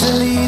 Actually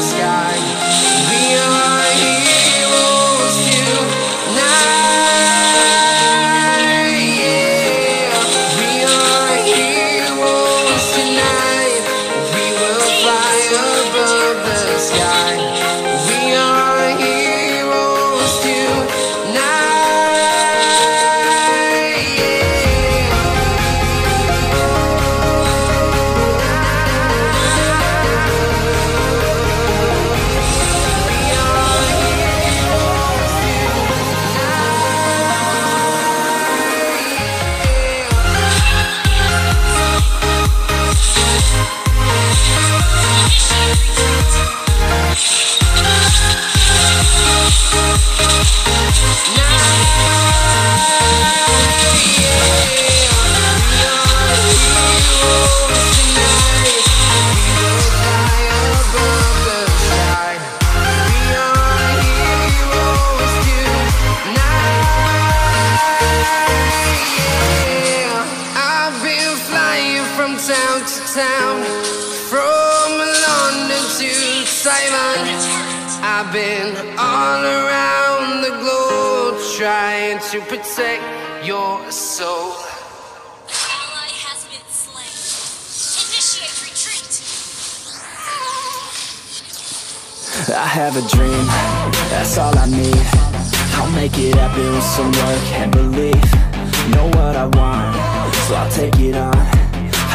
to I've been all around the globe trying to protect your soul. Ally has been slain. Initiate retreat. I have a dream, that's all I need I'll make it happen with some work and belief Know what I want, so I'll take it on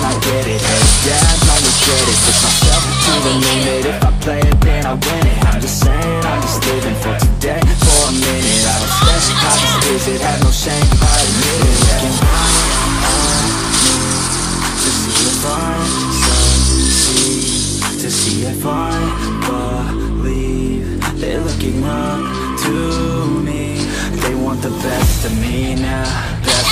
then I get it. Yeah, no regret it Push myself to the limit If I play it, then I win it. I'm just saying, I'm just living for today. For a minute, I don't stress I just visit, have no shame I admit it. Looking to see if I succeed To see if I believe. They're looking up to me. They want the best of me now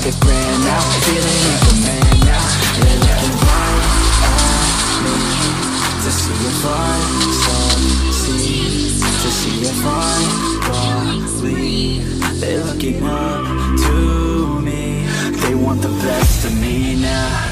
By the grand now, feeling in command now. You're looking right at me to see if I succeed, to see if I believe. They're looking up to me. They want the best of me now,